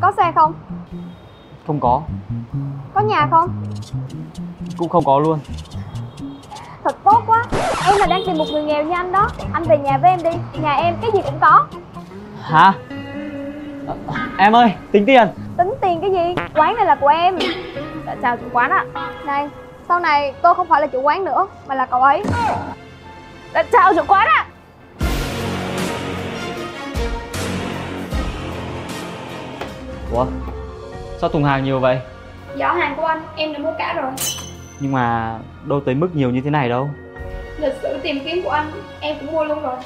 Có xe không? Không có. Có nhà không? Cũng không có luôn. Thật tốt quá. Em là đang tìm một người nghèo như anh đó. Anh về nhà với em đi. Nhà em cái gì cũng có. Hả? Em ơi tính tiền. Tính tiền cái gì? Quán này là của em. Chào chủ quán ạ. Này Sau này tôi không phải là chủ quán nữa Mà là cậu ấy. Chào chủ quán ạ Ủa? Sao thùng hàng nhiều vậy? Giỏ hàng của anh em đã mua cả rồi. Nhưng mà đâu tới mức nhiều như thế này đâu. Lịch sử tìm kiếm của anh Em cũng mua luôn rồi.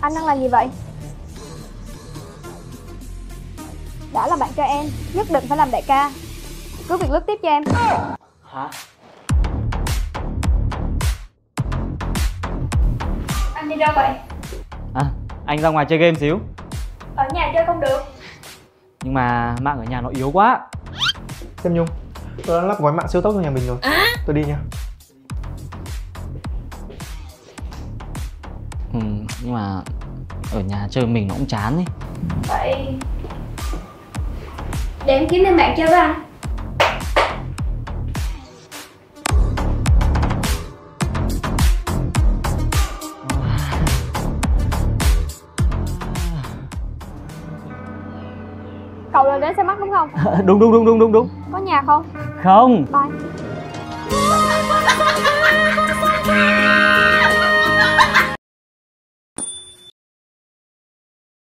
Anh đang làm gì vậy? Đã là bạn trai em Nhất định phải làm đại ca. Cứ việc lướt tiếp cho em. Hả đi đâu vậy? À anh ra ngoài chơi game xíu. Ở nhà chơi không được. Nhưng mà mạng ở nhà nó yếu quá. Xem Nhung Tôi đã lắp gói mạng siêu tốc cho nhà mình rồi. Tôi đi nha. Ừ, Nhưng mà ở nhà chơi mình nó cũng chán ấy. Vậy Để em kiếm thêm bạn chơi với anh Cậu là đến xe mắt đúng không? Đúng đúng đúng đúng đúng đúng Có nhà không? Không Bye